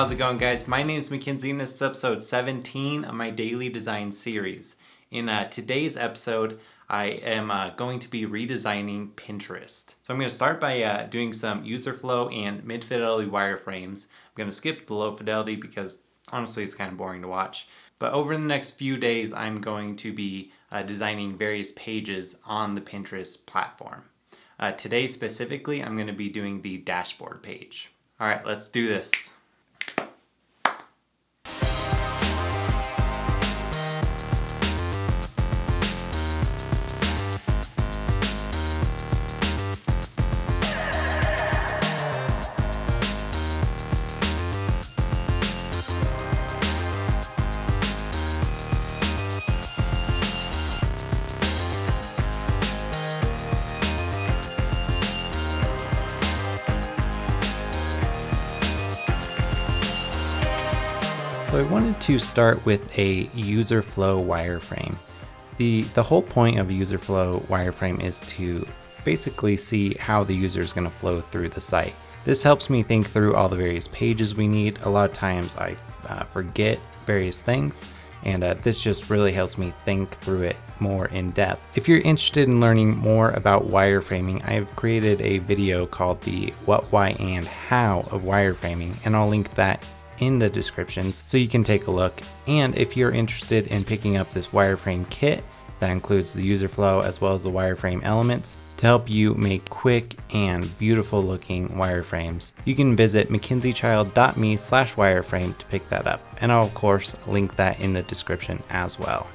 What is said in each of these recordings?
How's it going guys? My name is Mackenzie and this is episode 17 of my daily design series. In uh, today's episode, I am uh, going to be redesigning Pinterest. So I'm going to start by uh, doing some user flow and mid-fidelity wireframes. I'm going to skip the low fidelity because honestly it's kind of boring to watch. But over the next few days, I'm going to be uh, designing various pages on the Pinterest platform. Uh, today specifically, I'm going to be doing the dashboard page. All right, let's do this. Wanted to start with a user flow wireframe. The, the whole point of a user flow wireframe is to basically see how the user is going to flow through the site. This helps me think through all the various pages we need. A lot of times I uh, forget various things and uh, this just really helps me think through it more in depth. If you're interested in learning more about wireframing, I've created a video called the what, why, and how of wireframing and I'll link that in the descriptions so you can take a look. And if you're interested in picking up this wireframe kit, that includes the user flow as well as the wireframe elements to help you make quick and beautiful looking wireframes. You can visit mackenziechild.me slash wireframe to pick that up. And I'll of course link that in the description as well.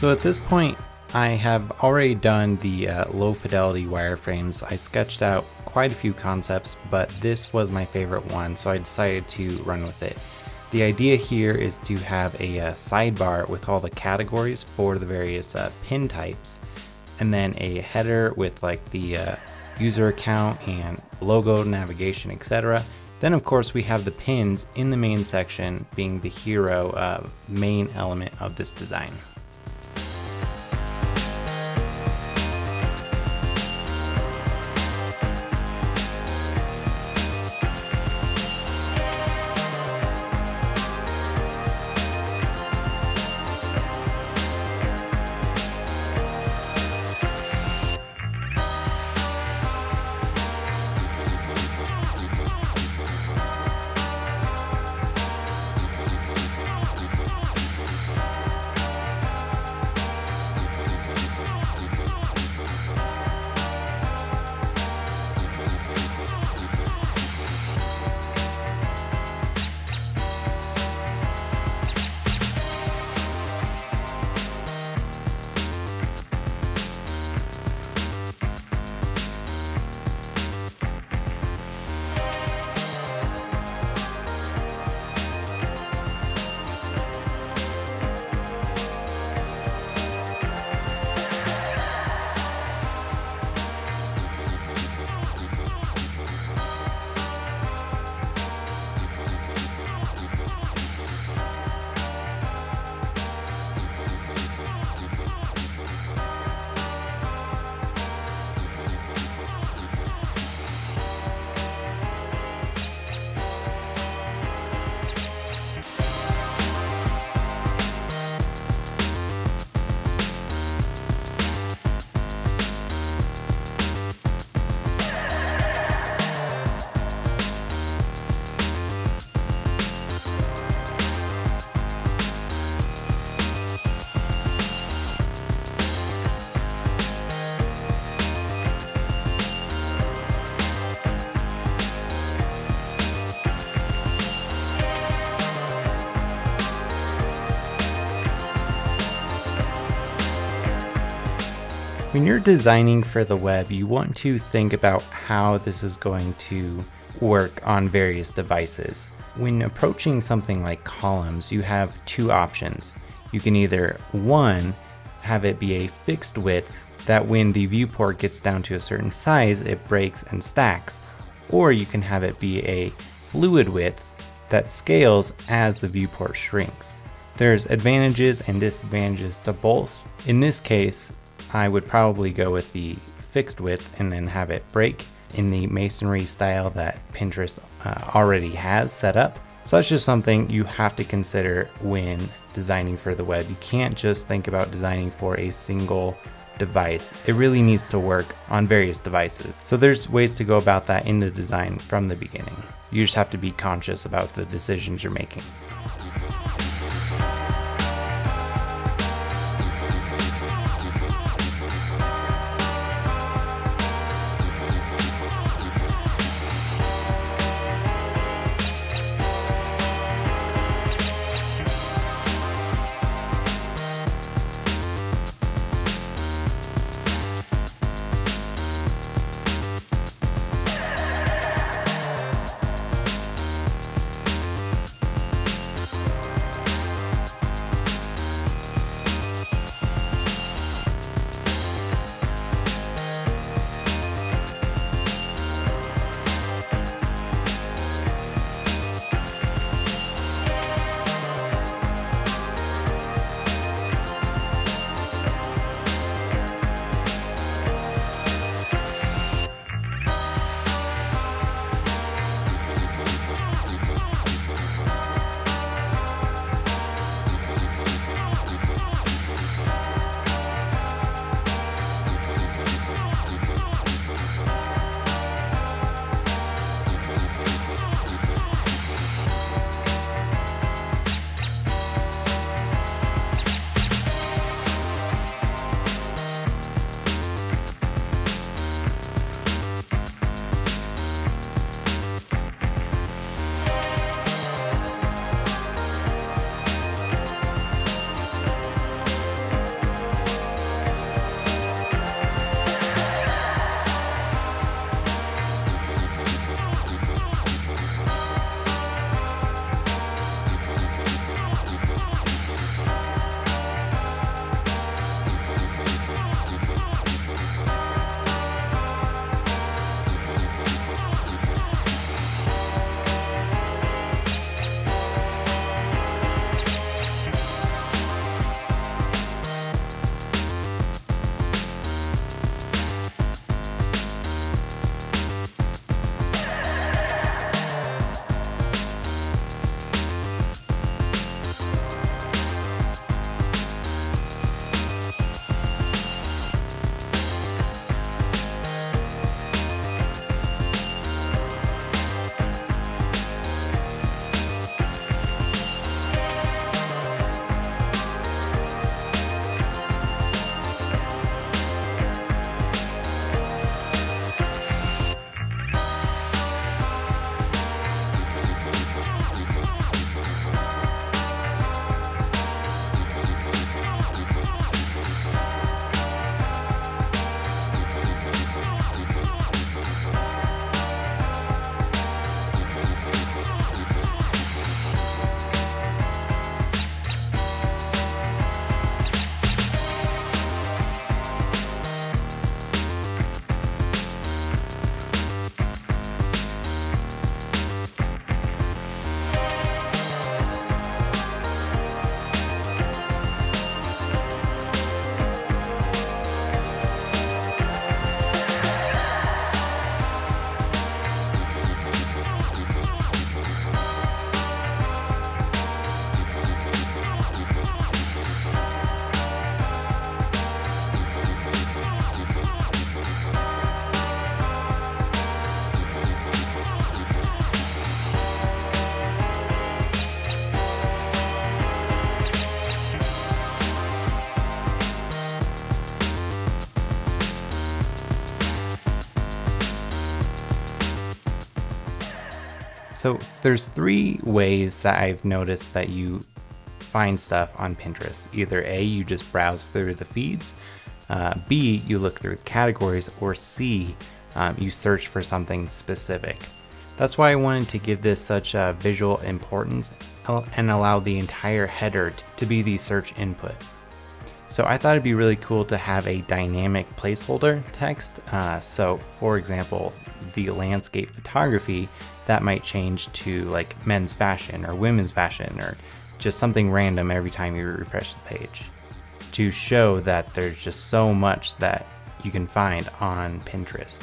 So at this point, I have already done the uh, low fidelity wireframes. I sketched out quite a few concepts, but this was my favorite one, so I decided to run with it. The idea here is to have a uh, sidebar with all the categories for the various uh, pin types, and then a header with like the uh, user account and logo, navigation, etc. Then of course we have the pins in the main section being the hero uh, main element of this design. When you're designing for the web, you want to think about how this is going to work on various devices. When approaching something like columns, you have two options. You can either, one, have it be a fixed width that when the viewport gets down to a certain size, it breaks and stacks, or you can have it be a fluid width that scales as the viewport shrinks. There's advantages and disadvantages to both. In this case, I would probably go with the fixed width and then have it break in the masonry style that Pinterest uh, already has set up. So that's just something you have to consider when designing for the web. You can't just think about designing for a single device. It really needs to work on various devices. So there's ways to go about that in the design from the beginning. You just have to be conscious about the decisions you're making. So there's three ways that I've noticed that you find stuff on Pinterest. Either A, you just browse through the feeds, Uh, B, you look through the categories, or C, um, you search for something specific. That's why I wanted to give this such a visual importance and allow the entire header to be the search input. So I thought it'd be really cool to have a dynamic placeholder text. Uh, so for example, the landscape photography, that might change to like men's fashion or women's fashion or just something random every time you refresh the page to show that there's just so much that you can find on Pinterest.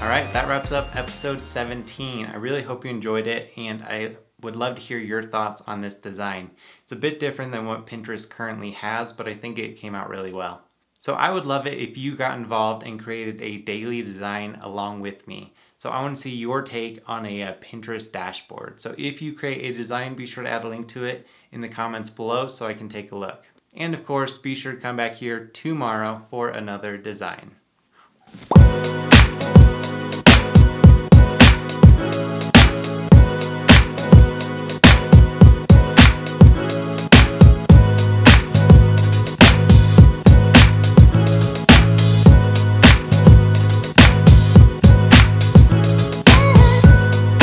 Alright, that wraps up episode 17. I really hope you enjoyed it and I would love to hear your thoughts on this design. It's a bit different than what Pinterest currently has, but I think it came out really well. So I would love it if you got involved and created a daily design along with me. So I want to see your take on a, a, Pinterest dashboard. So if you create a design, be sure to add a link to it in the comments below so I can take a look. And of course, be sure to come back here tomorrow for another design.